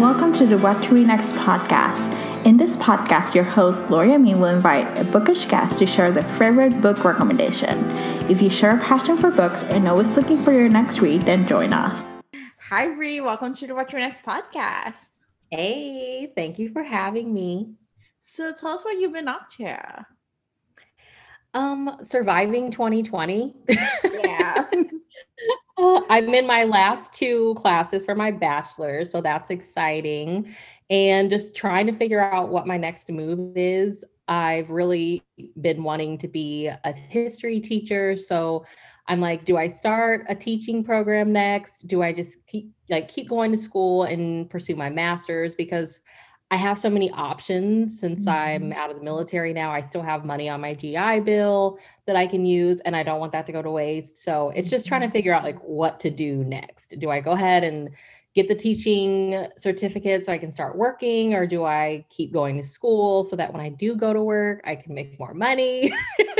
welcome to the What to Read Next podcast. In this podcast, your host, Gloria Me, will invite a bookish guest to share their favorite book recommendation. If you share a passion for books and always looking for your next read, then join us. Hi, Bree. Welcome to the What to Read Next podcast. Hey, thank you for having me. So tell us what you've been up to. Um, surviving 2020. Yeah. Uh, I'm in my last two classes for my bachelor's, so that's exciting. And just trying to figure out what my next move is. I've really been wanting to be a history teacher, so I'm like, do I start a teaching program next? Do I just keep like keep going to school and pursue my master's because I have so many options since I'm Mhm. out of the military now. I still have money on my GI Bill that I can use, and I don't want that to go to waste. So it's just trying to figure out like what to do next. Do I go ahead and get the teaching certificate so I can start working, or do I keep going to school so that when I do go to work, I can make more money?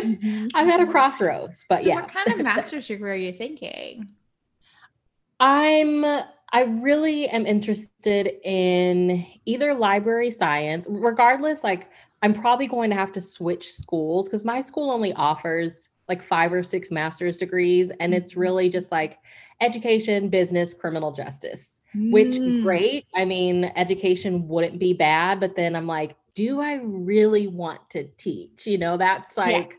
Mhm. I'm at a crossroads, but so yeah. what kind of master's degree are you thinking? I'm I really am interested in either library science, regardless, like I'm probably going to have to switch schools because my school only offers like five or six master's degrees, and it's Mhm. really just like education, business, criminal justice, which is Mm. great. I mean, education wouldn't be bad, but then I'm like, do I really want to teach? You know, that's Yeah. like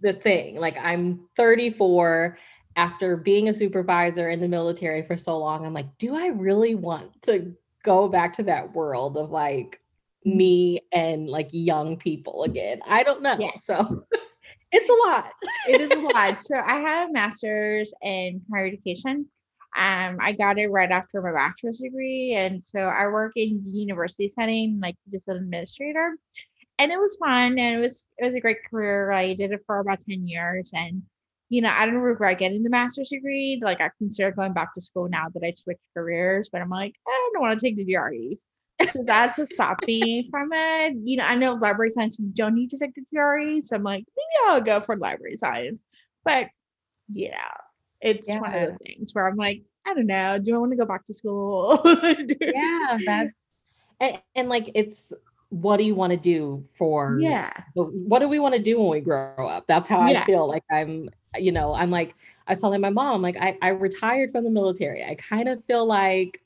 the thing. Like I'm 34 after being a supervisor in the military for so long. I'm like, do I really want to go back to that world of like me and like young people again? I don't know. So it's a lot. it is a lot. So I have a master's in higher education. Um, I got it right after my bachelor's degree, and so I work in the university setting, like just an administrator. And it was fun, and it was it was a great career. I did it for about ten years, and you know I don't regret getting the master's degree. Like I consider going back to school now that I switched careers, but I'm like I don't want to take the GREs. So that's what stopped me from it. You know, I know library science you don't need to take the GRE, so I'm like, maybe I'll go for library science. But yeah, it's one of those things where I'm like, I don't know, do I want to go back to school? Yeah, that's and, and like it's what do you want to do for yeah. what do we want to do when we grow up? That's how Yeah. I feel. Like I'm, you know, I'm like, I was telling my mom, I'm like, I, I retired from the military. I kind of feel like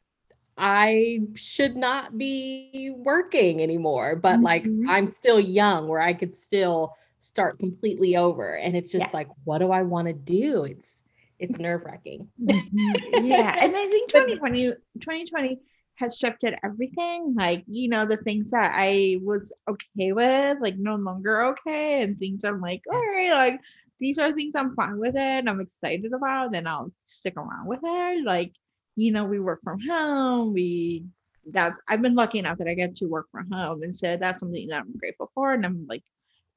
I should not be working anymore, but like Mhm. I'm still young where I could still start completely over. And it's just Yeah. like, what do I want to do? It's it's nerve wracking. Mhm. yeah. And I think 2020, 2020 has shifted everything. Like, you know, the things that I was okay with, like no longer okay, and things I'm like, all right, like these are things I'm fine with it, and I'm excited about, then I'll stick around with it. Like, you know, we work from home, we that's I've been lucky enough that I get to work from home. And so that's something that I'm grateful for. And I'm like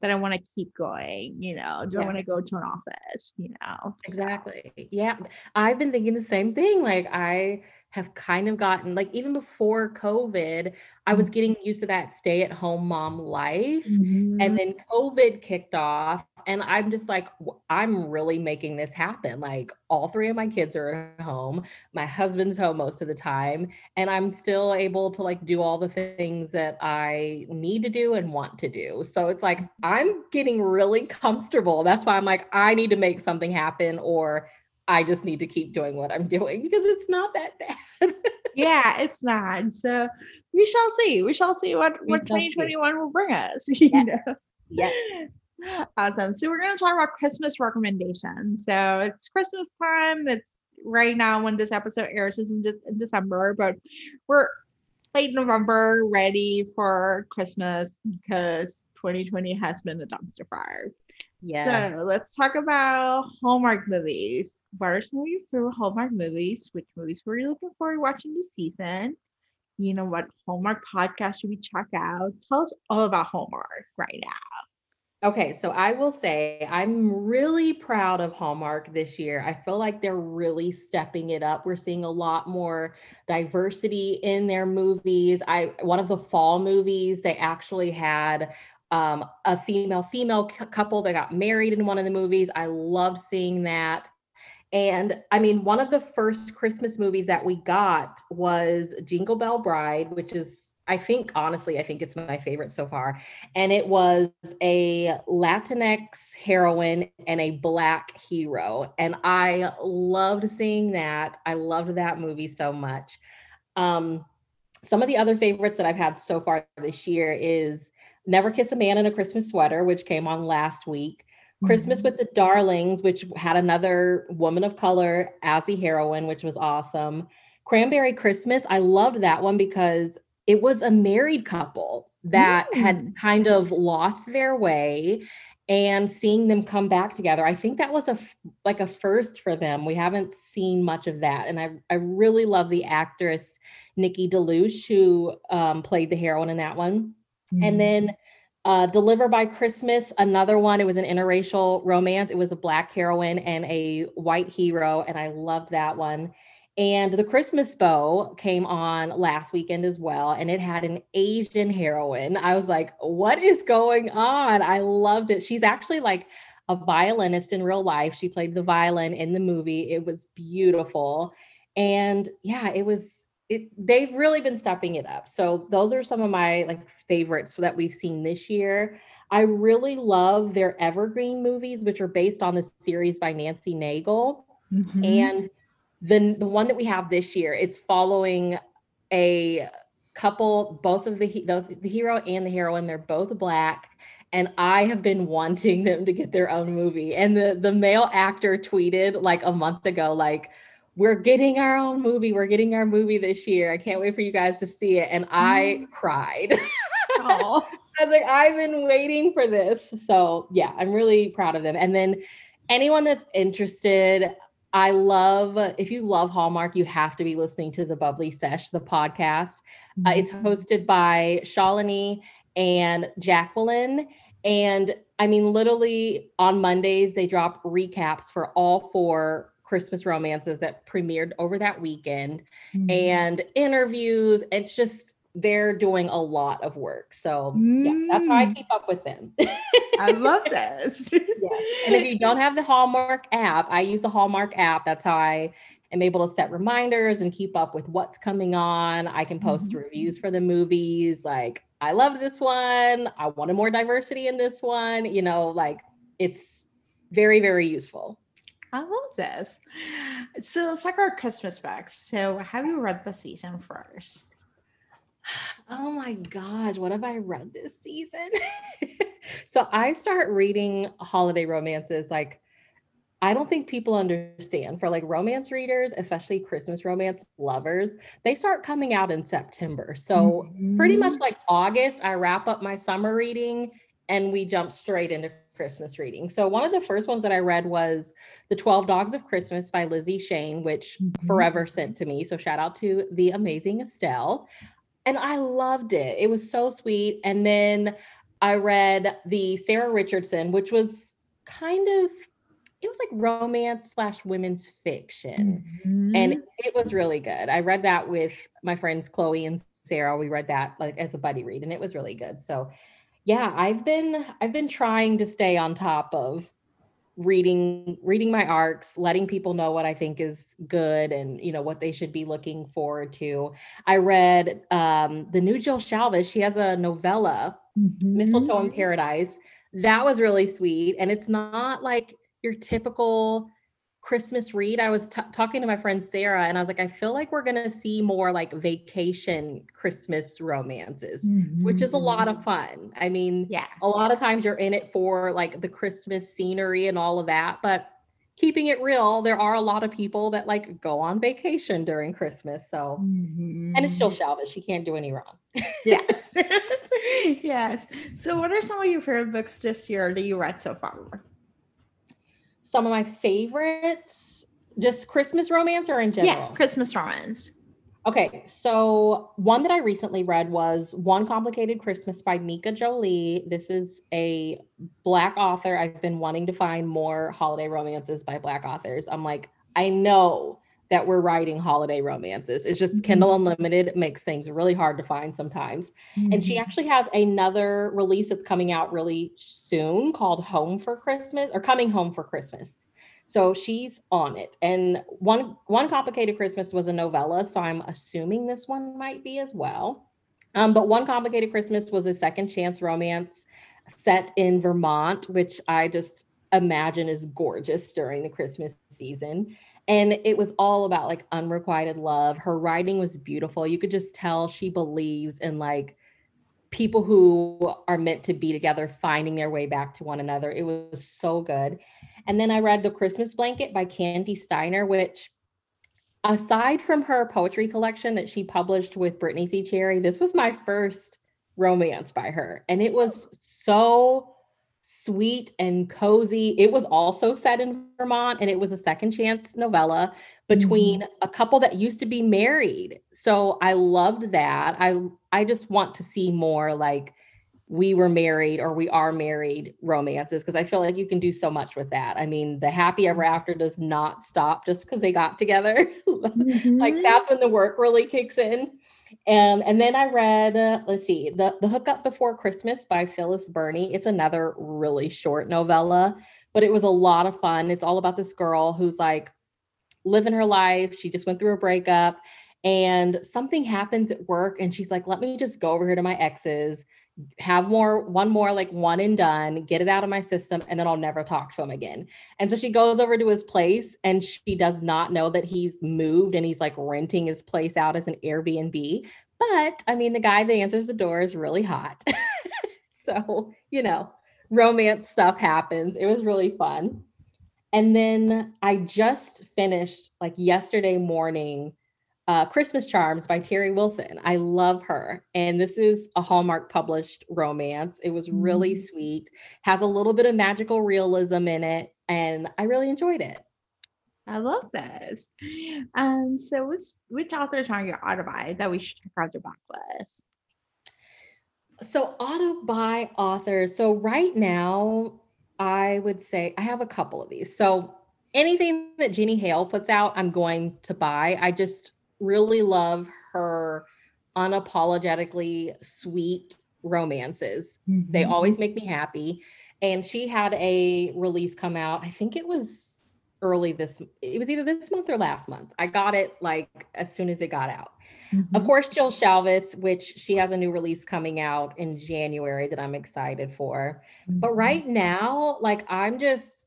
that I want to keep going, you know. Do I Yeah. want to go to an office, you know? So, Exactly. Yeah. I've been thinking the same thing. Like I have kind of gotten like even before COVID, I was getting used to that stay at home mom life. mhm. And then COVID kicked off, and I'm just like, I'm really making this happen. Like, all three of my kids are at home. My husband's home most of the time, and I'm still able to like do all the things that I need to do and want to do. So it's like, I'm getting really comfortable. That's why I'm like, I need to make something happen, or I just need to keep doing what I'm doing because it's not that bad. yeah, it's not. So we shall see. We shall see what what shall see. 2021 will bring us. You Yeah. know. yeah. Awesome. So we're going to talk about Christmas recommendations. So it's Christmas time. It's right now when this episode airs is in, de- in December, but we're late November, ready for Christmas because 2020 has been a dumpster fire. Yeah. So let's talk about Hallmark movies. What are some of your favorite Hallmark movies? Which movies were you looking forward to watching this season? You know what Hallmark podcast should we check out? Tell us all about Hallmark right now. Okay, so I will say I'm really proud of Hallmark this year. I feel like they're really stepping it up. We're seeing a lot more diversity in their movies. I one of the fall movies, they actually had um, a female female cou- couple that got married in one of the movies. I loved seeing that. And I mean, one of the first Christmas movies that we got was Jingle Bell Bride, which is, I think, honestly, I think it's my favorite so far. And it was a Latinx heroine and a Black hero. And I loved seeing that. I loved that movie so much. Um, some of the other favorites that I've had so far this year is Never Kiss a Man in a Christmas Sweater, which came on last week. Christmas Mm-hmm. with the Darlings, which had another woman of color as the heroine, which was awesome. Cranberry Christmas, I loved that one because it was a married couple that had kind of lost their way and seeing them come back together. I think that was a like a first for them. We haven't seen much of that and I I really love the actress Nikki DeLoach who um, played the heroine in that one. Mm-hmm. And then uh, Deliver by Christmas, another one. It was an interracial romance. It was a black heroine and a white hero, and I loved that one. And The Christmas Bow came on last weekend as well, and it had an Asian heroine. I was like, what is going on? I loved it. She's actually like a violinist in real life. She played the violin in the movie. It was beautiful. And yeah, it was it they've really been stepping it up. So those are some of my like favorites that we've seen this year. I really love their evergreen movies, which are based on the series by Nancy Naigle. Mhm. And the the one that we have this year, it's following a couple, both of the he- the, the hero and the heroine. They're both black, and I have been wanting them to get their own movie. And the the male actor tweeted like a month ago, like. We're getting our own movie. We're getting our movie this year. I can't wait for you guys to see it. And I cried. I was like, I've been waiting for this. So yeah, I'm really proud of them. And then anyone that's interested, I love if you love Hallmark, you have to be listening to the Bubbly Sesh, the podcast. Uh, it's Mm-hmm. hosted by Shalini and Jacqueline. And I mean, literally on Mondays, they drop recaps for all four Christmas romances that premiered over that weekend Mhm. and interviews. It's just they're doing a lot of work. So yeah, that's how I Mm. keep up with them. I love this. Yes. And if you don't have the Hallmark app, I use the Hallmark app. That's how I am able to set reminders and keep up with what's coming on. I can post Mhm. reviews for the movies. Like, I love this one. I wanted more diversity in this one. You know, like it's very, very useful. I love this. So let's talk about Christmas books. So have you read the season first? Oh my gosh, what have I read this season? so I start reading holiday romances like I don't think people understand for like romance readers, especially Christmas romance lovers, they start coming out in September. So pretty Mhm. much like August, I wrap up my summer reading and we jump straight into Christmas reading. So one of the first ones that I read was The 12 Dogs of Christmas by Lizzie Shane, which Mhm. forever sent to me. So shout out to the amazing Estelle. And I loved it. It was so sweet. And then I read the Sarah Richardson, which was kind of it was like romance slash women's fiction Mhm. and it was really good. I read that with my friends Chloe and Sarah. We read that like as a buddy read and it was really good. So yeah, I've been I've been trying to stay on top of reading reading my arcs, letting people know what I think is good and you know what they should be looking forward to. I read um the new Jill Shalvis. She has a novella Mistletoe in Mhm. Paradise. That was really sweet. And it's not like your typical Christmas read. I was t- talking to my friend Sarah, and I was like, I feel like we're going to see more like vacation Christmas romances, which is a lot of fun. I mean, yeah. a lot of times you're in it for like the Christmas scenery and all of that. But keeping it real, there are a lot of people that like go on vacation during Christmas. So, and it's Jill Mhm. Shalvis. She can't do any wrong. yes. yes. So what are some of your favorite books this year that you read so far? Some of my favorites just christmas romance or in general? Yeah, Christmas romance. okay so one that i recently read was one complicated christmas by mika jolie. This is a black author. I've been wanting to find more holiday romances by black authors. I'm like i know that we're writing holiday romances it's just kindle unlimited makes things really hard to find sometimes and she Mhm. actually has another release that's coming out really soon called Home for Christmas or Coming Home for Christmas. So she's on it. And one one complicated Christmas was a novella, so I'm assuming this one might be as well. Um, but one complicated Christmas was a second chance romance set in Vermont, which I just imagine is gorgeous during the Christmas season. And it was all about like unrequited love. Her writing was beautiful. You could just tell she believes in like people who are meant to be together finding their way back to one another. It was so good. And then I read The Christmas Blanket by Kandi Steiner, which aside from her poetry collection that she published with Brittainy C. Cherry, this was my first romance by her. And it was oh. so sweet and cozy. It was also set in Vermont and it was a second chance novella between mm-hmm. a couple that used to be married. So I loved that. I I just want to see more like we were married or we are married romances because I feel like you can do so much with that. I mean, the happy ever after does not stop just because they got together. Mm-hmm. like that's when the work really kicks in. And and then I read, uh, let's see, the the Hookup Before Christmas by Phyllis Burney. It's another really short novella, but it was a lot of fun. It's all about this girl who's like living her life. She just went through a breakup and something happens at work and she's like, "Let me just go over here to my exes." Have more one more like one and done get it out of my system and then i'll never talk to him again. And so she goes over to his place and she does not know that he's moved and he's like renting his place out as an airbnb. But i mean the guy that answers the door is really hot. So you know romance stuff happens. It was really fun. And then i just finished like yesterday morning uh, Christmas Charms by Teri Wilson. I love her. And this is a Hallmark published romance. It was really mm-hmm. sweet, has a little bit of magical realism in it, and I really enjoyed it. I love this. Um, so which which authors are your auto buy that we should check out your backlist? So auto buy authors. So right now, I would say I have a couple of these. So anything that Jenny Hale puts out, I'm going to buy. I just really love her unapologetically sweet romances. Mm-hmm. They always make me happy. And she had a release come out. I think it was early this it was either this month or last month. I got it like as soon as it got out. Mm-hmm. Of course, Jill Shalvis, which she has a new release coming out in January that I'm excited for. Mm-hmm. But right now, like I'm just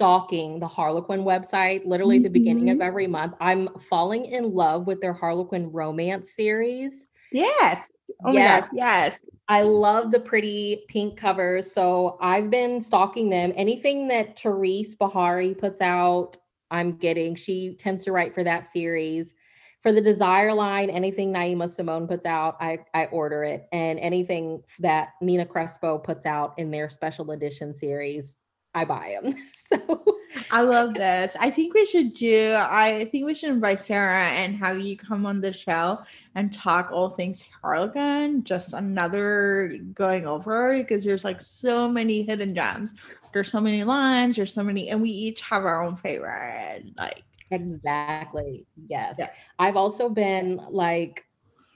stalking the Harlequin website literally mm-hmm. at the beginning of mm-hmm. every month. I'm falling in love with their Harlequin romance series. Yes. Oh yes. yes. I love the pretty pink covers. So I've been stalking them. Anything that Therese Beharrie puts out, I'm getting. She tends to write for that series. For the Desire line, anything Naima Simone puts out, I, I order it. And anything that Nina Crespo puts out in their special edition series, I buy them. so I love this. I think we should do, I think we should invite Sarah and have you come on the show and talk all things Harlequin, just another going over because there's like so many hidden gems. There's so many lines, there's so many, and we each have our own favorite. Like, exactly. Yes. Yeah. I've also been like,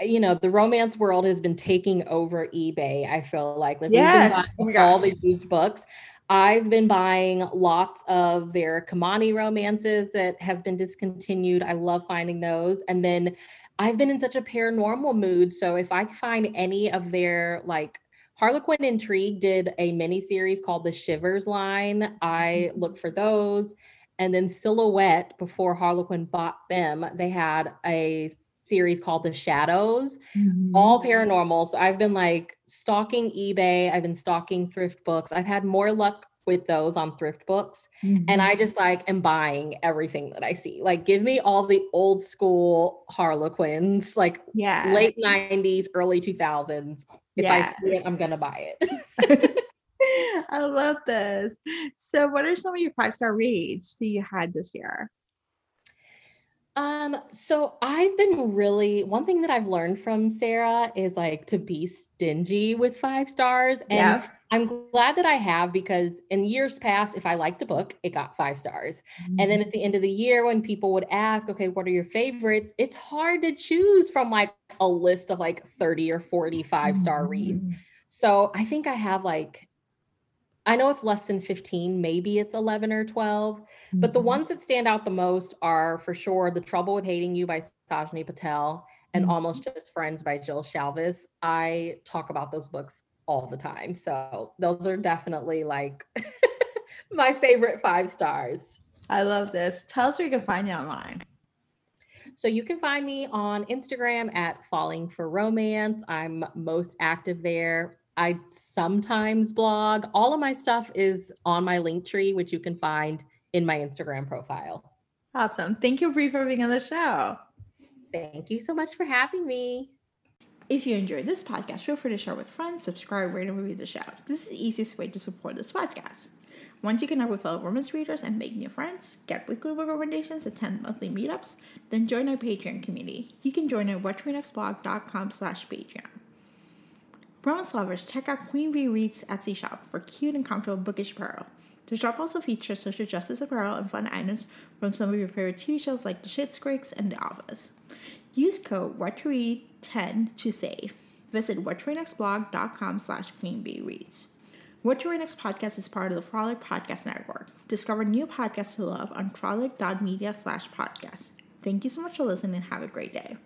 you know, the romance world has been taking over eBay. I feel like, like yes. we've been oh all these books. I've been buying lots of their Kimani romances that has been discontinued. I love finding those. And then I've been in such a paranormal mood. So if I find any of their like Harlequin Intrigue did a mini series called the Shivers line. I mm-hmm. look for those. And then Silhouette, before Harlequin bought them, they had a series called The Shadows, mm-hmm. all paranormal. So I've been like stalking eBay, I've been stalking thrift books. I've had more luck with those on thrift books. Mm-hmm. And I just like am buying everything that I see. Like give me all the old school Harlequins, like yeah, late 90s, early 2000s. If yeah. I see it, I'm gonna buy it. I love this. So what are some of your five star reads that you had this year? Um, so I've been really one thing that I've learned from Sarah is like to be stingy with five stars. And yeah. I'm glad that I have because in years past, if I liked a book, it got five stars. Mm-hmm. And then mm-hmm. at the end of the year, when people would ask, okay, what are your favorites? It's hard to choose from like a list of like 30 or 45 star mm-hmm. reads. So I think I have like I know it's less than 15, maybe it's 11 or 12, but the Mhm. ones that stand out the most are for sure The Trouble with Hating You by Sajni Patel and Mhm. Almost Just Friends by Jill Shalvis. I talk about those books all the time. So those are definitely like my favorite five stars. I love this. Tell us where you can find you online. So you can find me on Instagram at Falling for Romance. I'm most active there. I sometimes blog. All of my stuff is on my link tree, which you can find in my Instagram profile. Awesome. Thank you, Bree, for being on the show. Thank you so much for having me. If you enjoyed this podcast, feel free to share with friends, subscribe, rate, and review the show. This is the easiest way to support this podcast. Once you connect with fellow romance readers and make new friends, get weekly book recommendations, attend monthly meetups, then join our Patreon community. You can join at whattoreadnextblog.com slash Patreon. Romance lovers, check out Queen Bee Reads Etsy shop for cute and comfortable bookish apparel. The shop also features social justice apparel and fun items from some of your favorite TV shows like The Schitt's Creek and The Office. Use code WhatToRead10 to save. Visit whattoreadnextblog.com slash queenbeereads. What to Read Next podcast is part of the Frolic Podcast Network. Discover new podcasts to love on frolic.media slash podcast. Thank you so much for listening and have a great day.